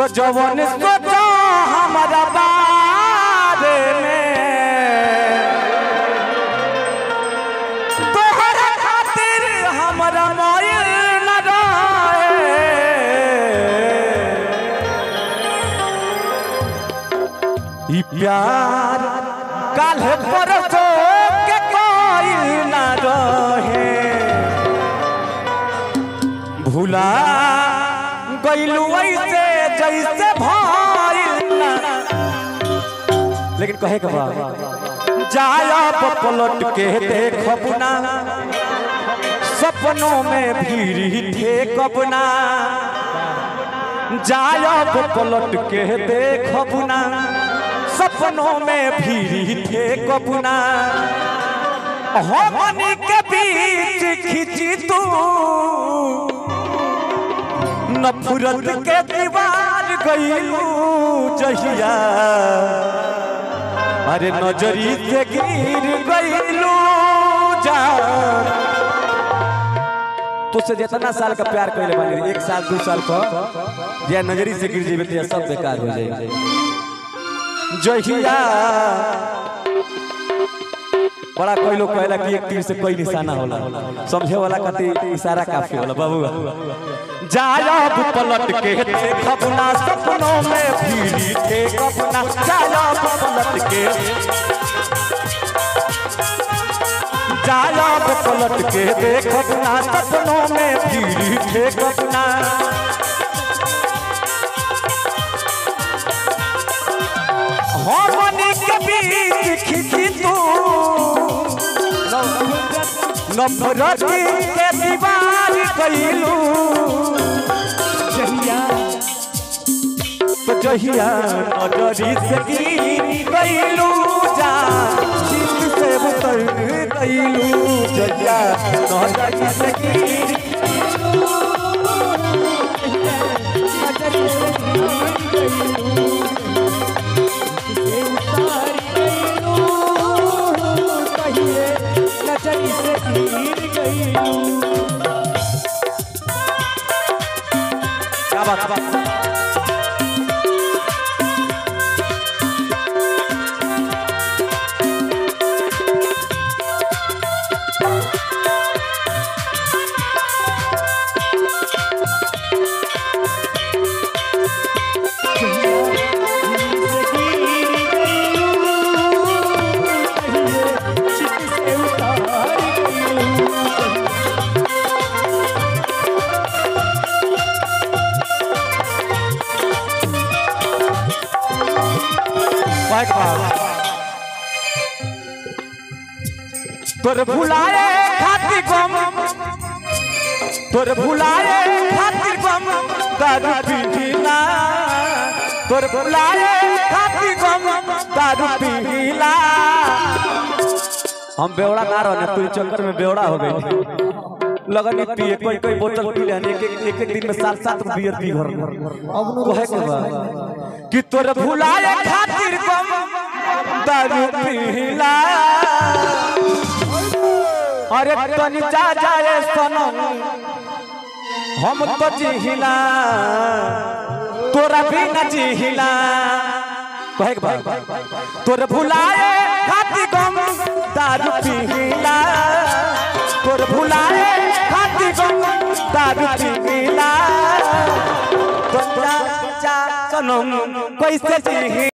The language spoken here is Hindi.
तो जवन सोचो हमारा बारे में। तोहरा काल्हे परसो के कोई न रहे। भूला गईलू ना लेकिन कहे के बा जाया पलट के देखब ना सपनों में भीड़ थे कबना जाया पलट के देखब ना सपनों में भीड़ थे कबना हमनी के बीच खिंची तू। नफरत के दीवार गईलू जहिया। अरे नजरी से गिर गईलू जा तुझसे जितना साल का प्यार कर बानी एक साल दो साल का। या नजरी से गिर जेबे तो सब बेकार हो जाए जहिया बड़ा कोई लोग कहला कि एक तीर से कोई निशाना होला। समझे वाला खातिर इशारा काफ़ी होला। बाबू जायब पलट के देखब सपनों में थे, कबना जायब पलट के जायब पलट के देखब ना सपनों में भीड़ी थे नफरत के दीवार कैलू जहिया तो जहिया नजरी से कैलू जा। से उतर कैलू जहिया नजरी से गिर 잡았. 잡았. तोर भुलाए खातिर गम तोर भुलाए खातिर गम दारू पीला तोर भुलाए खातिर गम दारू पीला हम बेवड़ा ना रहने तू चक्कर में बेवड़ा हो गई लगन पिए कोई कोई बोतल पी लेने एक एक एक दिन में सात सात बियर पी घर अब कहे के बा कि तोर भुलाए खातिर दारू अरे तनी जा जाए सनम, हम तो जिहिला। तोरा भी न जिहिला। कहे के बा तोर भुलाए खातिर गम, दारू पीला। तोर भुलाए खातिर गम, दारू पीला। तो जा जा कैसे जी